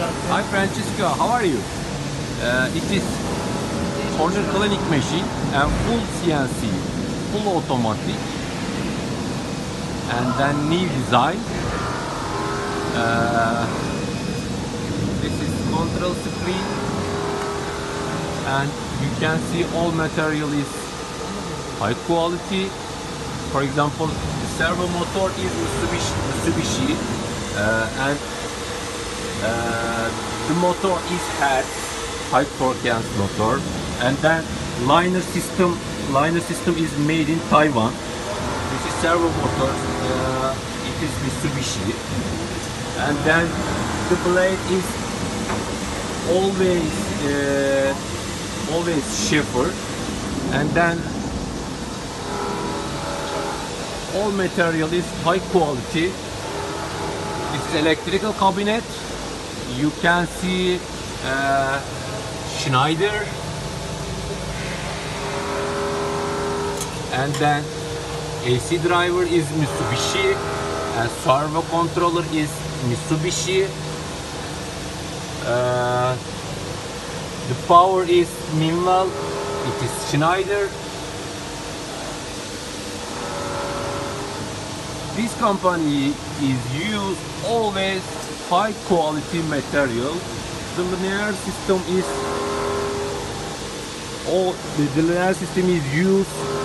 Hi Francisco, how are you? Uh, it is corner cleaning machine and full CNC, full automatic, and then new design. Uh, this is control screen, and you can see all material is high quality. For example, the servo motor is Mitsubishi, Mitsubishi uh, and uh, the motor is had high torque and motor and then liner system liner system is made in Taiwan. This is servo motor uh, it is Mitsubishi. And then the blade is always uh, always Schaefer and then all material is high quality. This is electrical cabinet you can see uh, Schneider. And then AC driver is Mitsubishi. And servo controller is Mitsubishi. Uh, the power is minimal. It is Schneider. This company is used always high quality material. The linear system is all the linear system is used